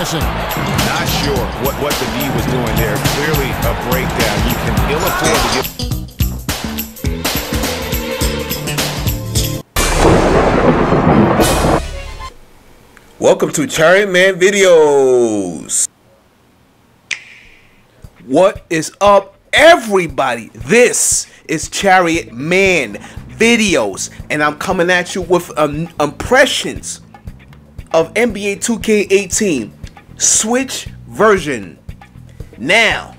position. Not sure what, what the D was doing there. Clearly a breakdown. You can ill afford to give. Welcome to Chariot Man Videos. What is up, everybody? This is Chariot Man Videos, and I'm coming at you with um, impressions of NBA 2K18 Switch version. Now,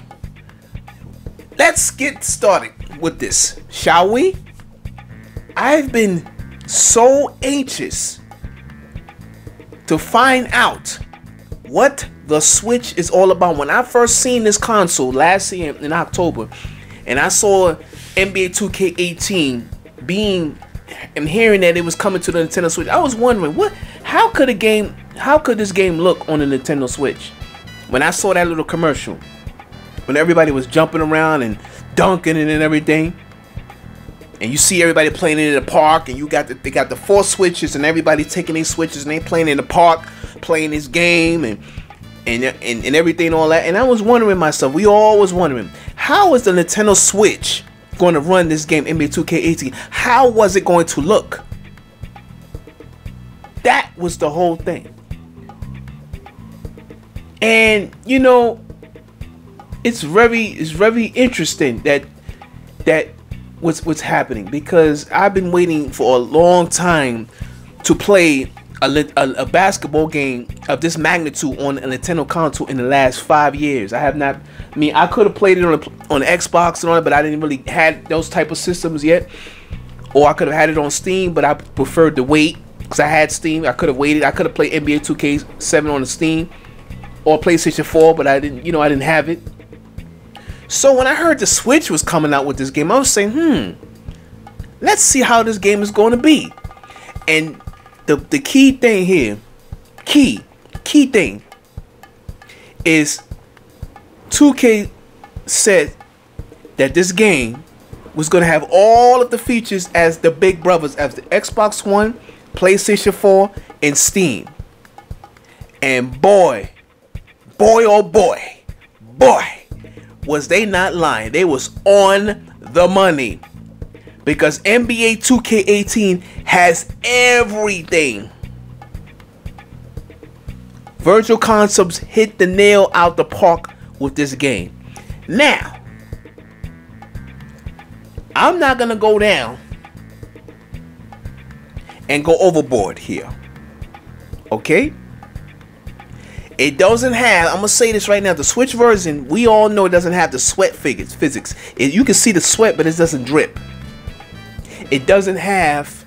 let's get started with this, shall we? I've been so anxious to find out what the Switch is all about. When I first seen this console last year in October, and I saw NBA 2K18 being and hearing that it was coming to the Nintendo Switch, I was wondering what, how could a game, how could this game look on the Nintendo Switch? When I saw that little commercial, when everybody was jumping around and dunking it and everything, and you see everybody playing it in the park, and you got the, they got the four switches, and everybody taking these switches and they playing in the park, playing this game, and and and, and everything, and all that. And I was wondering myself, we all was wondering, how is the Nintendo Switch going to run this game NBA 2K18? How was it going to look? That was the whole thing. And you know, it's very it's very interesting that that what's what's happening because I've been waiting for a long time to play a, a, a, basketball game of this magnitude on a Nintendo console in the last five years. I have not. I mean, I could have played it on a, on Xbox and on it, but I didn't really had those type of systems yet. Or I could have had it on Steam, but I preferred to wait because I had Steam. I could have waited. I could have played NBA 2K7 on the Steam or PlayStation 4, but I didn't. You know, I didn't have it. So when I heard the Switch was coming out with this game, I was saying, hmm, let's see how this game is going to be. And the the key thing here, key, key thing is 2K said that this game was going to have all of the features as the big brothers as the Xbox One, PlayStation 4, and Steam. And boy, boy oh boy, boy, was they not lying. They was on the money. Because NBA 2K18 has everything. Virtual Concepts hit the nail out the park with this game. Now, I'm not going to go down and go overboard here. Okay? It doesn't have, I'm going to say this right now, the Switch version, we all know it doesn't have the sweat figures, physics. It, you can see the sweat, but it doesn't drip. It doesn't have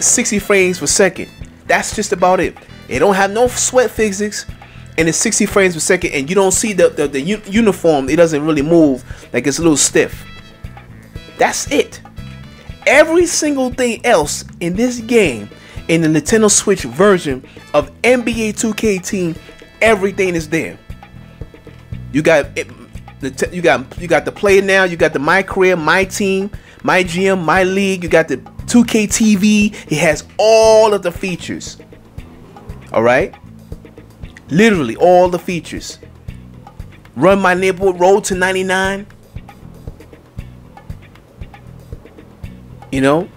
60 frames per second. That's just about it. It don't have no sweat physics and it's 60 frames per second and you don't see the, the, the uniform. It doesn't really move like it's a little stiff. That's it. Every single thing else in this game in the Nintendo Switch version of NBA 2K18, everything is there. You got it, you got you got the play now. You got the my career, my team, my GM, my league. You got the 2K TV. It has all of the features. All right, literally all the features. Run my neighborhood road to 99. You know,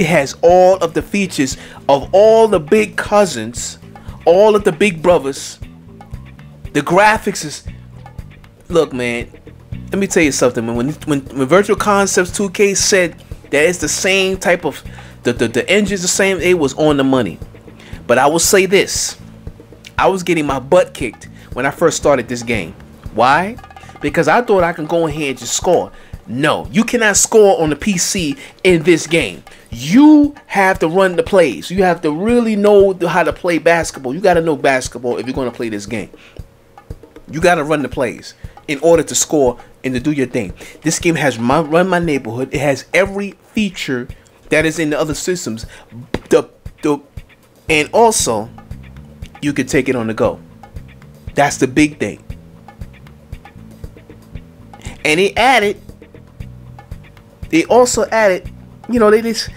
it has all of the features of all the big cousins, all of the big brothers. The graphics is look, man. Let me tell you something. Man. When when when Virtual Concepts 2K said that it's the same type of the the, the engine's the same, it was on the money. But I will say this: I was getting my butt kicked when I first started this game. Why? Because I thought I can go here and just score. No, you cannot score on the PC in this game. You have to run the plays. You have to really know how to play basketball. You got to know basketball if you're going to play this game. You got to run the plays in order to score and to do your thing. This game has my, Run My Neighborhood. It has every feature that is in the other systems. The, the, and also, you can take it on the go. That's the big thing. And he added they also added, you know, they just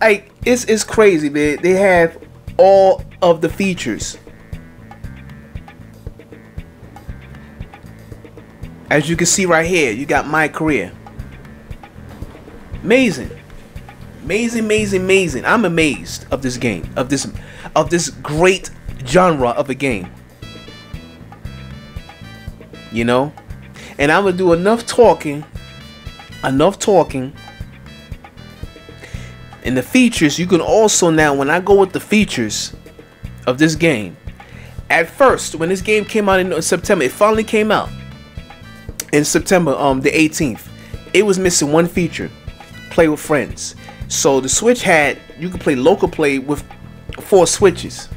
like it's it's crazy, man. They have all of the features. As you can see right here, you got my career. Amazing. Amazing, amazing, amazing. I'm amazed of this game, of this of this great genre of a game. You know? And I'm gonna do enough talking, enough talking. And the features, you can also now, when I go with the features of this game, at first, when this game came out in September, it finally came out in September, um, the 18th. It was missing one feature, play with friends. So the Switch had you could play local play with four switches.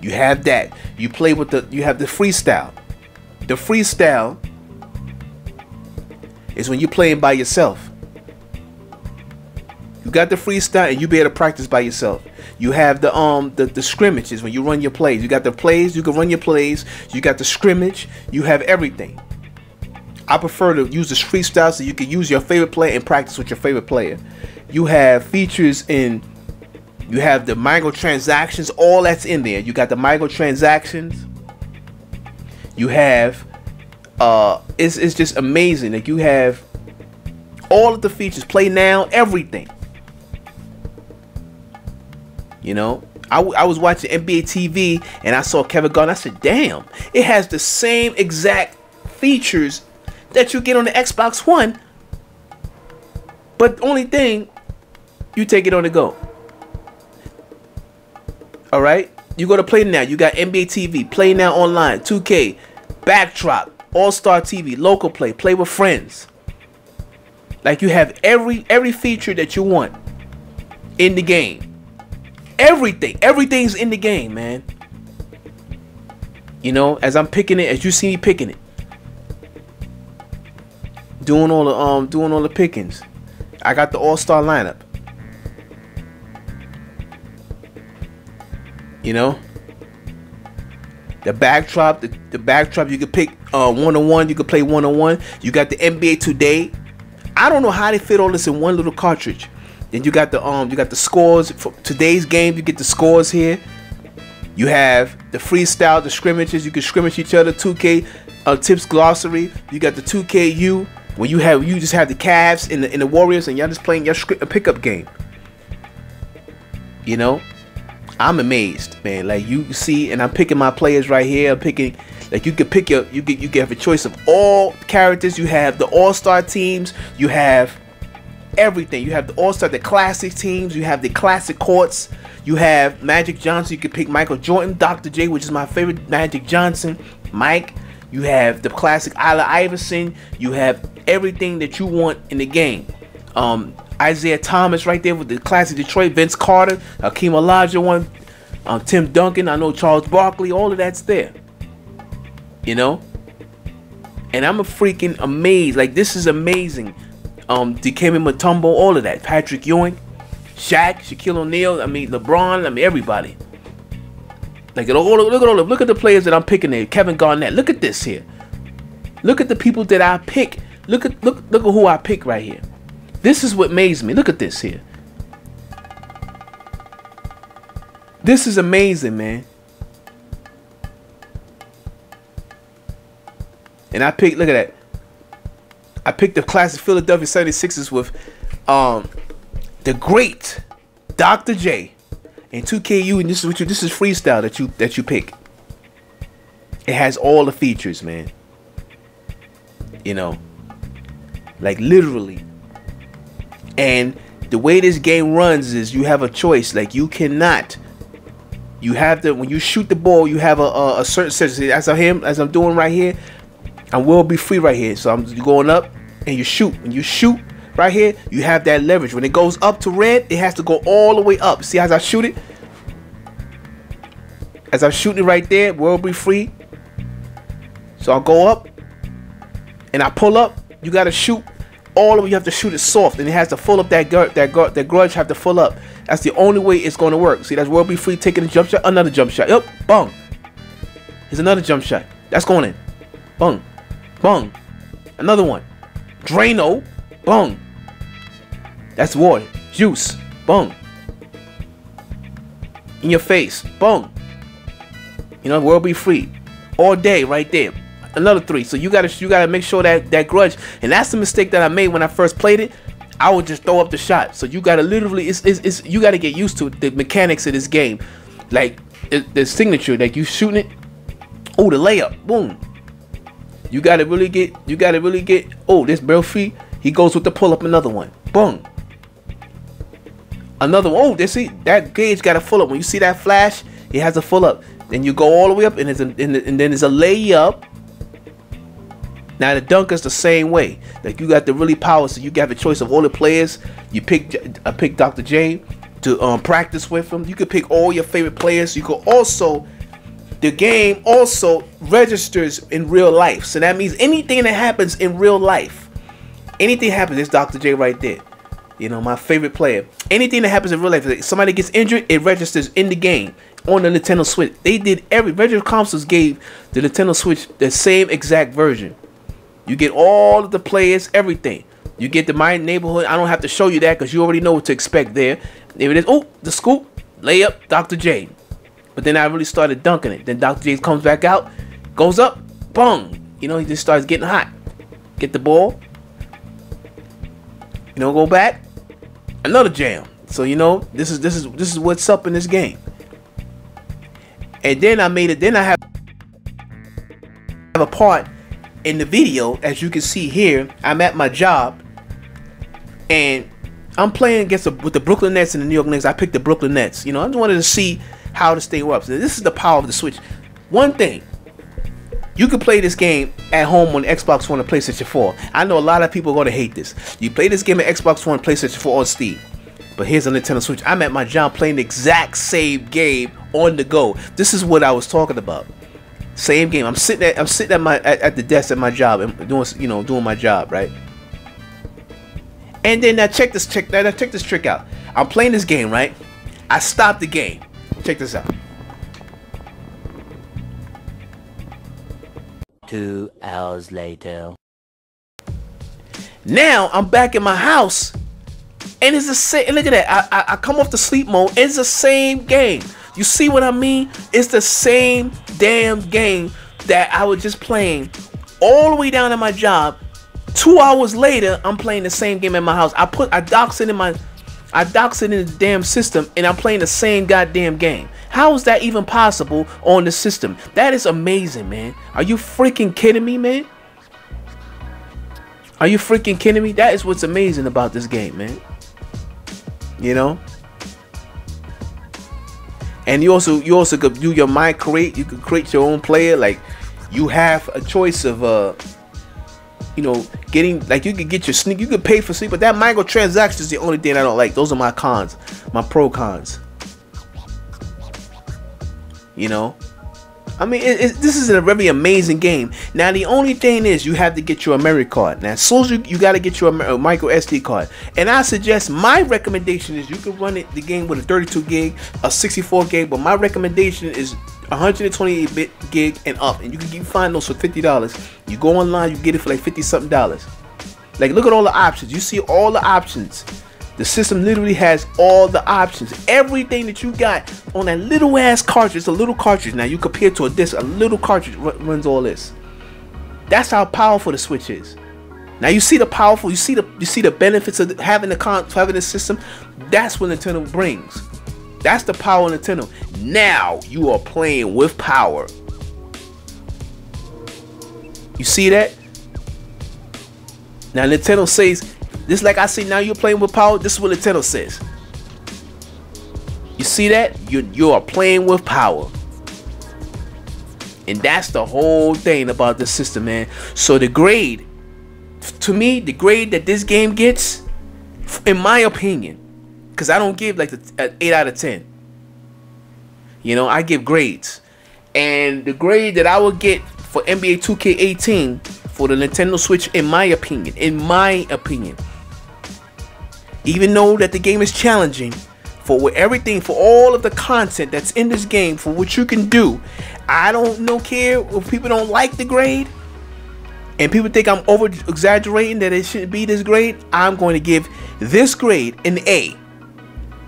You have that. You play with the you have the freestyle. The freestyle is when you're playing by yourself. You got the freestyle and you be able to practice by yourself. You have the um the, the scrimmages when you run your plays. You got the plays, you can run your plays, you got the scrimmage, you have everything. I prefer to use the freestyle so you can use your favorite player and practice with your favorite player. You have features in you have the microtransactions, all that's in there. You got the microtransactions. You have uh it's it's just amazing. Like you have all of the features, play now, everything. You know, I, I was watching NBA TV and I saw Kevin Garnett. I said, damn, it has the same exact features that you get on the Xbox One. But only thing, you take it on the go. All right, you go to Play Now. You got NBA TV, Play Now Online, 2K, Backdrop, All Star TV, Local Play, Play with Friends. Like you have every every feature that you want in the game. Everything, everything's in the game, man. You know, as I'm picking it, as you see me picking it, doing all the um, doing all the pickings. I got the All Star lineup. You know, the backdrop, the, the backdrop. You can pick uh, one on one. You can play one on one. You got the NBA Today. I don't know how they fit all this in one little cartridge. Then you got the um, you got the scores for today's game. You get the scores here. You have the freestyle, the scrimmages. You can scrimmage each other. 2K uh, tips glossary. You got the 2KU. When you have you just have the Cavs and the, and the Warriors, and y'all just playing your script, a pickup game. You know, I'm amazed, man. Like you see, and I'm picking my players right here. I'm picking, like you can pick your, you get, you get a choice of all characters. You have the All Star teams. You have everything. You have the All Star, the classic teams. You have the classic courts. You have Magic Johnson. You can pick Michael Jordan, Dr. J, which is my favorite Magic Johnson, Mike. You have the classic Allen Iverson. You have everything that you want in the game. Um, Isiah Thomas right there with the classic Detroit, Vince Carter, Hakeem Olajuwon, um, Tim Duncan. I know Charles Barkley. All of that's there. You know, and I'm a freaking amazed. Like this is amazing. Um, Dikembe Mutombo, all of that. Patrick Ewing, Shaq, Shaquille O'Neal. I mean LeBron. I mean everybody. Like look, look at all of. look at the players that I'm picking there. Kevin Garnett. Look at this here. Look at the people that I pick. Look at look look at who I pick right here. This is what amazed me. Look at this here. This is amazing, man. And I picked, look at that. I picked the classic Philadelphia 76ers with um the great Dr. J and 2KU, and this is what you this is freestyle that you that you pick. It has all the features, man. You know. Like literally and the way this game runs is you have a choice. Like you cannot. You have to when you shoot the ball, you have a, a, a certain sense. As I am as I'm doing right here, I World B. Free right here. So I'm going up and you shoot. When you shoot right here, you have that leverage. When it goes up to red, it has to go all the way up. See as I shoot it? As I'm shooting it right there, World B. Free. So I'll go up and I pull up. You gotta shoot all you have to shoot it soft and it has to full up that gut that gut that grudge have to full up that's the only way it's going to work see that's World B. Free taking a jump shot another jump shot yep bung here's another jump shot that's going in bung bung another one drano bung that's water juice bung in your face. Boom. You know, World B. Free. All day, right there. Another three. So you gotta you gotta make sure that that grudge. And that's the mistake that I made when I first played it. I would just throw up the shot. So you gotta literally it's it's, it's you gotta get used to the mechanics of this game. Like the signature, like you shooting it. Oh, the layup. Boom. You gotta really get you gotta really get oh this free. He goes with the pull up another one. Boom. Another one. Oh, they see that gauge got a full up. When you see that flash, it has a full up. Then you go all the way up, and, it's a, and, and then there's a layup. Now the dunk is the same way. Like you got the really power, so you got a choice of all the players. You pick, I pick Dr. J to um, practice with him. You could pick all your favorite players. You could also, the game also registers in real life. So that means anything that happens in real life, anything happens, it's Dr. J right there. You know, my favorite player. Anything that happens in real life, if somebody gets injured, it registers in the game on the Nintendo Switch. They did every Virtual Consoles gave the Nintendo Switch the same exact version. You get all of the players, everything. You get the My Neighborhood. I don't have to show you that because you already know what to expect there. There it is, oh, the scoop, layup, Dr. J. But then I really started dunking it. Then Dr. J comes back out, goes up, boom. You know, he just starts getting hot. Get the ball. You know, go back, another jam. So you know, this is this is this is what's up in this game. And then I made it. Then I have have a part in the video, as you can see here. I'm at my job, and I'm playing against the, with the Brooklyn Nets and the New York Knicks. I picked the Brooklyn Nets. You know, I just wanted to see how to stay up. So this is the power of the Switch. One thing, you can play this game at home on Xbox One or PlayStation 4. I know a lot of people are going to hate this. You play this game at Xbox One, PlayStation 4, on Steam. But here's a Nintendo Switch. I'm at my job playing the exact same game on the go. This is what I was talking about. Same game. I'm sitting at I'm sitting at my at, at the desk at my job and doing you know doing my job right. And then now check this check now check this trick out. I'm playing this game right. I stop the game. Check this out. Two hours later. Now I'm back in my house, and it's the same. Look at that. I, I, I come off the sleep mode. It's the same game. You see what I mean? It's the same damn game that I was just playing all the way down at my job. Two hours later, I'm playing the same game at my house. I put I docks it in my I docks it in the damn system and I'm playing the same goddamn game. How is that even possible on the system? That is amazing, man. Are you freaking kidding me, man? Are you freaking kidding me? That is what's amazing about this game, man. You know? And you also you also could do your mind create. You could create your own player. Like you have a choice of uh you know getting like you could get your sneak. You could pay for sleep, but that microtransaction is the only thing I don't like. Those are my cons, my pro cons. You know, I mean, it, it, this is a very amazing game. Now, the only thing is you have to get your memory card. Now, as you, you got to get your uh, a micro SD card. And I suggest my recommendation is you can run it the game with a 32 gig, a 64 gig, but my recommendation is 128 bit gig and up. And you can find those for $50. You go online, you get it for like 50 something dollars. Like, look at all the options. You see all the options. The system literally has all the options. Everything that you got on that little ass cartridge. A little cartridge. Now you compare to a disc, a little cartridge runs all this. That's how powerful the Switch is. Now you see the powerful, you see the you see the benefits of having the con having the system. That's what Nintendo brings. That's the power of Nintendo. Now you are playing with power. You see that? Now Nintendo says this like I see now you're playing with power. This is what Nintendo says. You see that? You you are playing with power. And that's the whole thing about the system, man. So the grade, to me, the grade that this game gets, in my opinion, because I don't give like the 8 out of 10. You know, I give grades. And the grade that I would get for NBA 2K18 for the Nintendo Switch, in my opinion, in my opinion, even though that the game is challenging for everything for all of the content that's in this game for what you can do i don't no care if people don't like the grade and people think i'm over exaggerating that it shouldn't be this grade i'm going to give this grade an a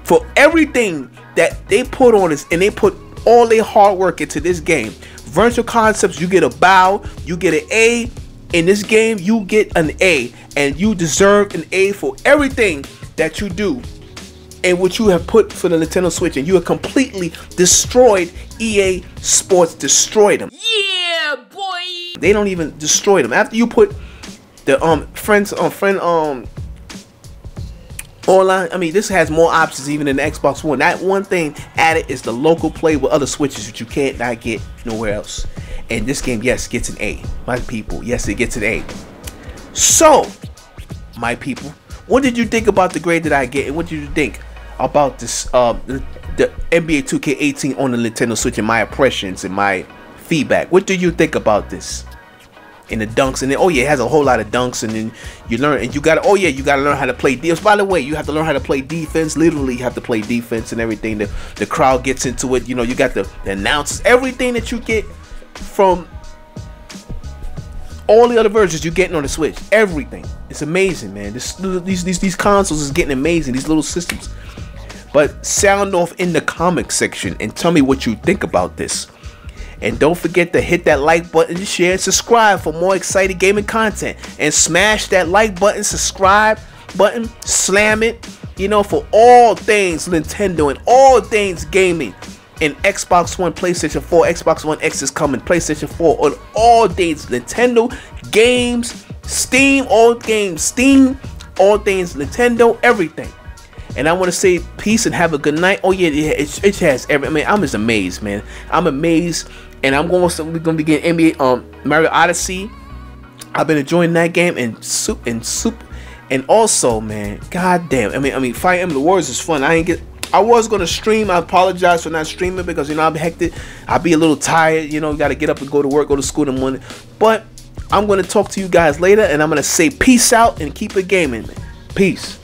for everything that they put on this and they put all their hard work into this game. Virtual Concepts, you get a bow, you get an A. In this game, you get an A, and you deserve an A for everything that you do and what you have put for the Nintendo Switch, and you have completely destroyed EA Sports, destroyed them. Yeah, boy. They don't even destroy them after you put the um friends um friend um online. I mean, this has more options even than the Xbox One. That one thing added is the local play with other switches that you can't not get nowhere else. And this game, yes, gets an A. My people, yes, it gets an A. So, my people, what did you think about the grade that I get, and what did you think about this uh, the, the NBA 2K18 on the Nintendo Switch and my impressions and my feedback? What do you think about this? in the dunks and then oh yeah it has a whole lot of dunks and then you learn and you gotta oh yeah you gotta learn how to play defense. By the way you have to learn how to play defense. Literally you have to play defense and everything. The, the crowd gets into it. You know you got the, the announcers everything that you get from all the other versions you're getting on the switch. Everything. It's amazing man. This, these, these these consoles is getting amazing these little systems. But sound off in the comment section and tell me what you think about this. And don't forget to hit that like button, share, and subscribe for more exciting gaming content. And smash that like button, subscribe button, slam it, you know, for all things Nintendo and all things gaming. And Xbox One, PlayStation 4, Xbox One X is coming, PlayStation 4 on all dates, Nintendo games, Steam, all games, Steam, all things Nintendo, everything. And I want to say peace and have a good night. Oh yeah, it, it has every. I mean, I'm just amazed, man. I'm amazed and I'm going to we're going to be getting NBA um Mario Odyssey. I've been enjoying that game and soup and soup and also man, god damn. I mean I mean Fire Emblem Warriors is fun. I ain't get I was gonna stream. I apologize for not streaming because you know I'm hectic. I'll be a little tired. You know, you got to get up and go to work, go to school in the morning. But I'm gonna talk to you guys later, and I'm gonna say peace out and keep it gaming. Peace.